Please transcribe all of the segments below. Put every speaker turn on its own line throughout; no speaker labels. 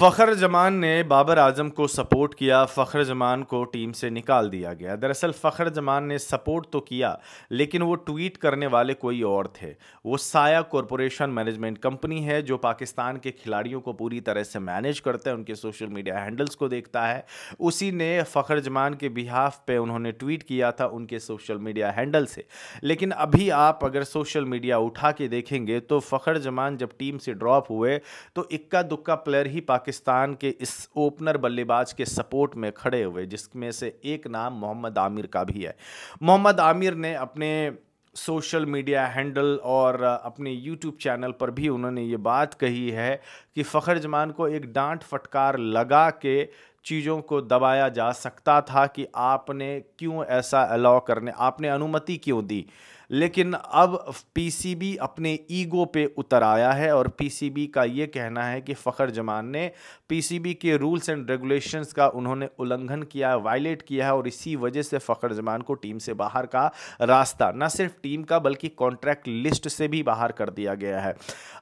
फ़खर जमान ने बाबर आज़म को सपोर्ट किया, फ़खर जमान को टीम से निकाल दिया गया। दरअसल फ़खर जमान ने सपोर्ट तो किया, लेकिन वो ट्वीट करने वाले कोई और थे। वो साया कॉरपोरेशन मैनेजमेंट कंपनी है, जो पाकिस्तान के खिलाड़ियों को पूरी तरह से मैनेज करता है, उनके सोशल मीडिया हैंडल्स को देखता है। उसी ने फ़खर जमान के बिहाफ पे उन्होंने ट्वीट किया था उनके सोशल मीडिया हैंडल से। लेकिन अभी आप अगर सोशल मीडिया उठा के देखेंगे तो फ़खर जमान जब टीम से ड्रॉप हुए तो इक्का दुक्का प्लेयर ही पाकिस्तान के इस ओपनर बल्लेबाज के सपोर्ट में खड़े हुए, जिसमें से एक नाम मोहम्मद आमिर का भी है। मोहम्मद आमिर ने अपने सोशल मीडिया हैंडल और अपने यूट्यूब चैनल पर भी उन्होंने ये बात कही है कि फ़खर जमान को एक डांट फटकार लगा के चीज़ों को दबाया जा सकता था कि आपने क्यों ऐसा अलाउ करने, आपने अनुमति क्यों दी? लेकिन अब पीसीबी अपने ईगो पे उतर आया है और पीसीबी का ये कहना है कि फ़खर जमान ने पीसीबी के रूल्स एंड रेगुलेशंस का उन्होंने उल्लंघन किया है वायलेट किया है और इसी वजह से फ़खर जमान को टीम से बाहर का रास्ता, न सिर्फ़ टीम का बल्कि कॉन्ट्रैक्ट लिस्ट से भी बाहर कर दिया गया है।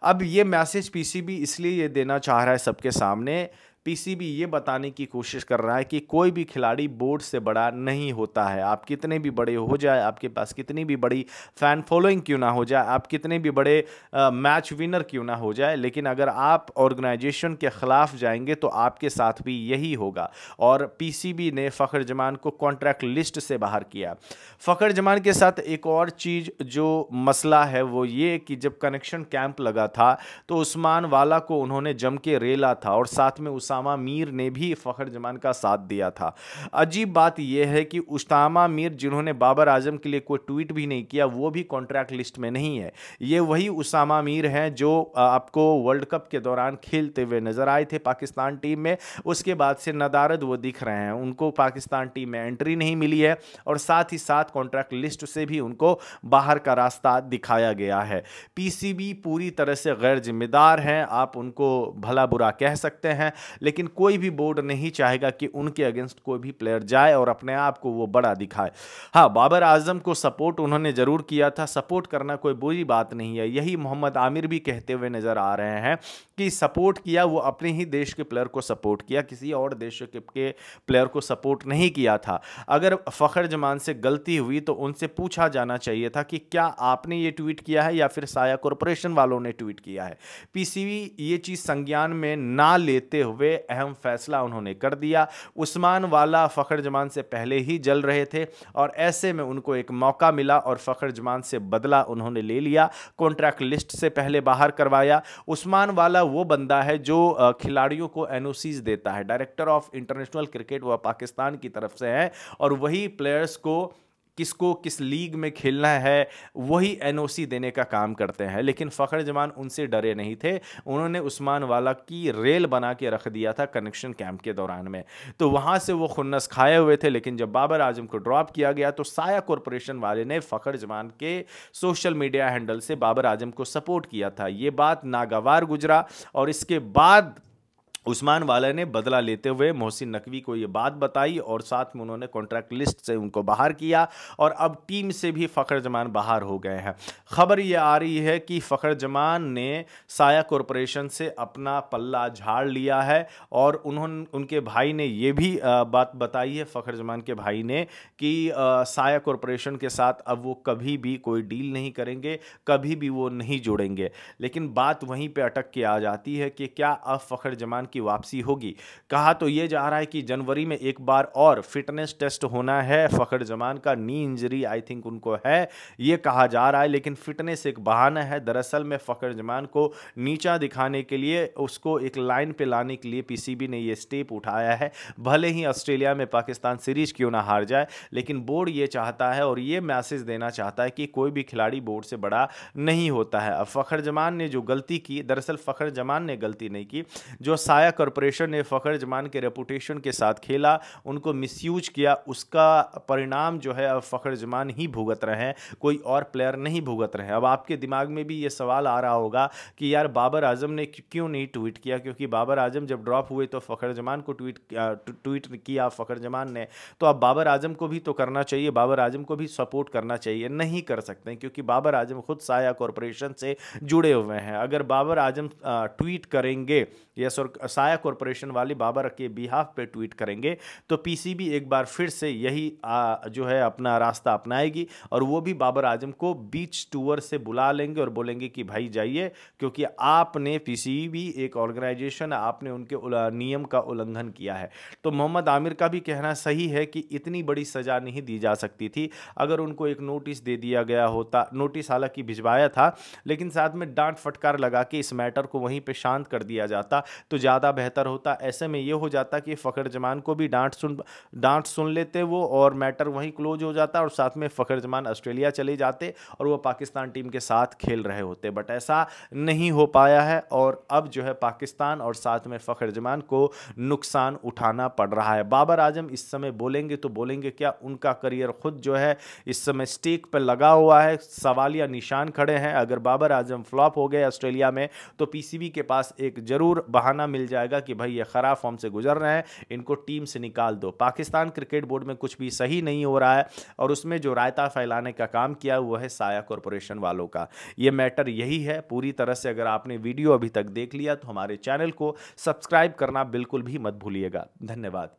अब ये मैसेज पीसीबी इसलिए ये देना चाह रहा है सबके सामने पीसीबी ये बताने की कोशिश कर रहा है कि कोई भी खिलाड़ी बोर्ड से बड़ा नहीं होता है। आप कितने भी बड़े हो जाए आपके पास कितनी भी बड़ी फ़ैन फॉलोइंग क्यों ना हो जाए आप कितने भी बड़े आ, मैच विनर क्यों ना हो जाए लेकिन अगर आप ऑर्गेनाइजेशन के ख़िलाफ़ जाएँगे तो आपके साथ भी यही होगा। और पीसीबी ने फ़खर जमान को कॉन्ट्रैक्ट लिस्ट से बाहर किया। फ़खर जमान के साथ एक और चीज़ जो मसला है वो ये कि जब कनेक्शन कैंप लगा था तो उस्मान वाला को उन्होंने जम के रेला था और साथ में उस उसामा मीर ने भी फ़खर जमान का साथ दिया था। अजीब बात यह है कि उस्तामा मीर, जिन्होंने बाबर आज़म के लिए कोई ट्वीट भी नहीं किया, वो भी कॉन्ट्रैक्ट लिस्ट में नहीं है। ये वही उसामा मीर हैं जो आपको वर्ल्ड कप के दौरान खेलते हुए नज़र आए थे पाकिस्तान टीम में। उसके बाद से नदारद वो दिख रहे हैं। उनको पाकिस्तान टीम में एंट्री नहीं मिली है और साथ ही साथ कॉन्ट्रैक्ट लिस्ट से भी उनको बाहर का रास्ता दिखाया गया है। पीसीबी पूरी तरह से गैर जिम्मेदार हैं। आप उनको भला बुरा कह सकते हैं। लेकिन कोई भी बोर्ड नहीं चाहेगा कि उनके अगेंस्ट कोई भी प्लेयर जाए और अपने आप को वो बड़ा दिखाए। हाँ बाबर आज़म को सपोर्ट उन्होंने ज़रूर किया था। सपोर्ट करना कोई बुरी बात नहीं है। यही मोहम्मद आमिर भी कहते हुए नज़र आ रहे हैं कि सपोर्ट किया, वो अपने ही देश के प्लेयर को सपोर्ट किया, किसी और देश के प्लेयर को सपोर्ट नहीं किया था। अगर फ़खर जमान से गलती हुई तो उनसे पूछा जाना चाहिए था कि क्या आपने ये ट्वीट किया है या फिर साया कॉरपोरेशन वालों ने ट्वीट किया है? पीसीबी ये चीज़ संज्ञान में ना लेते हुए अहम फैसला उन्होंने कर दिया। उस्मान वाला फ़खर जमान से पहले ही जल रहे थे और ऐसे में उनको एक मौका मिला और फ़खर जमान से बदला उन्होंने ले लिया। कॉन्ट्रैक्ट लिस्ट से पहले बाहर करवाया। उस्मान वाला वो बंदा है जो खिलाड़ियों को एन देता है। डायरेक्टर ऑफ़ इंटरनेशनल क्रिकेट, वह पाकिस्तान की तरफ़ से है और वही प्लेयर्स को किसको किस लीग में खेलना है, वही एनओसी देने का काम करते हैं। लेकिन फ़खर जमान उनसे डरे नहीं थे। उन्होंने उस्मान वाला की रेल बना के रख दिया था कनेक्शन कैंप के दौरान में। तो वहाँ से वो खुन्नस खाए हुए थे, लेकिन जब बाबर आज़म को ड्रॉप किया गया तो साया कॉरपोरेशन वाले ने फ़खर जमान के सोशल मीडिया हैंडल से बाबर आज़म को सपोर्ट किया था। ये बात नागवार गुजरा और इसके बाद उस्मान वाला ने बदला लेते हुए मोहसिन नकवी को ये बात बताई और साथ में उन्होंने कॉन्ट्रैक्ट लिस्ट से उनको बाहर किया और अब टीम से भी फ़खर जमान बाहर हो गए हैं। खबर ये आ रही है कि फ़खर जमान ने साया कॉरपोरेशन से अपना पल्ला झाड़ लिया है और उन्होंने उनके भाई ने ये भी बात बताई है, फ़खर जमान के भाई ने कि साया कॉरपोरेशन के साथ अब वो कभी भी कोई डील नहीं करेंगे, कभी भी वो नहीं जुड़ेंगे। लेकिन बात वहीं पर अटक के आ जाती है कि क्या अब फ़खर जमान की वापसी होगी। कहा तो ये जा रहा है कि जनवरी में एक बार और फिटनेस टेस्ट होना है। फ़खर जमान का नी इंजरी आई थिंक उनको है। ये कहा जा रहा है, लेकिन फिटनेस एक बहाना है। दरअसल में फ़खर जमान को नीचा दिखाने के लिए, उसको एक लाइन पे लाने के लिए पीसीबी ने ये स्टेप उठाया है। भले ही ऑस्ट्रेलिया में पाकिस्तान सीरीज़ क्यों ना हार जाए, लेकिन बोर्ड ये चाहता है और ये मैसेज देना चाहता है कि कोई भी खिलाड़ी बोर्ड से बड़ा नहीं होता है। अब फ़खर जमान ने जो गलती की, दरअसल फ़खर जमान ने गलती नहीं की, जो साया कॉरपोरेशन ने फ़खर जमान के रेपुटेशन के साथ खेला, उनको मिसयूज किया, उसका परिणाम जो है अब फ़खर जमान ही भुगत रहे हैं, कोई और प्लेयर नहीं भुगत रहे हैं। अब आपके दिमाग में भी ये सवाल आ रहा होगा कि यार बाबर आज़म ने क्यों नहीं ट्वीट किया? क्योंकि बाबर आज़म जब ड्रॉप हुए तो फ़खर जमान को ट्वीट ट्वीट किया फ़खर जमान ने। तो अब बाबर आज़म को भी तो करना चाहिए, बाबर आज़म को भी सपोर्ट करना चाहिए। नहीं कर सकते क्योंकि बाबर आज़म खुद साया कॉरपोरेशन से जुड़े हुए हैं। अगर बाबर आज़म ट्वीट करेंगे यस और साया कॉरपोरेशन वाले बाबर के बिहाफ पे ट्वीट करेंगे तो पीसीबी एक बार फिर से यही आ, जो है अपना रास्ता अपनाएगी और वो भी बाबर आज़म को बीच टूर से बुला लेंगे और बोलेंगे कि भाई जाइए क्योंकि आपने पीसीबी एक ऑर्गेनाइजेशन आपने उनके नियम का उल्लंघन किया है। तो मोहम्मद आमिर का भी कहना सही है कि इतनी बड़ी सज़ा नहीं दी जा सकती थी। अगर उनको एक नोटिस दे दिया गया होता नोटिस हालाँकि भिजवाया था लेकिन साथ में डांट फटकार लगा के इस मैटर को वहीं पे शांत कर दिया जाता तो ज़्यादा बेहतर होता। ऐसे में ये हो जाता कि फ़खर जमान को भी डांट सुन डांट सुन लेते वो और मैटर वहीं क्लोज हो जाता और साथ में फ़खर जमान ऑस्ट्रेलिया चले जाते और वो पाकिस्तान टीम के साथ खेल रहे होते। बट ऐसा नहीं हो पाया है और अब जो है पाकिस्तान और साथ में फ़खर जमान को नुकसान उठाना पड़ रहा है। बाबर आज़म इस समय बोलेंगे तो बोलेंगे क्या उनका करियर खुद जो है इस समय स्टेक पर लगा हुआ है? सवालिया निशान खड़े हैं। अगर बाबर आज़म फ्लॉप हो गए ऑस्ट्रेलिया में तो पीसीबी के पास एक ज़रूर बहाना मिल जाएगा कि भाई ये ख़राब फॉर्म से गुजर रहे हैं, इनको टीम से निकाल दो। पाकिस्तान क्रिकेट बोर्ड में कुछ भी सही नहीं हो रहा है और उसमें जो रायता फैलाने का काम किया वो है साया कॉरपोरेशन वालों का। ये मैटर यही है, पूरी तरह से अगर आपने वीडियो अभी तक देख लिया तो हमारे चैनल को सब्सक्राइब करना बिल्कुल भी मत भूलिएगा। धन्यवाद।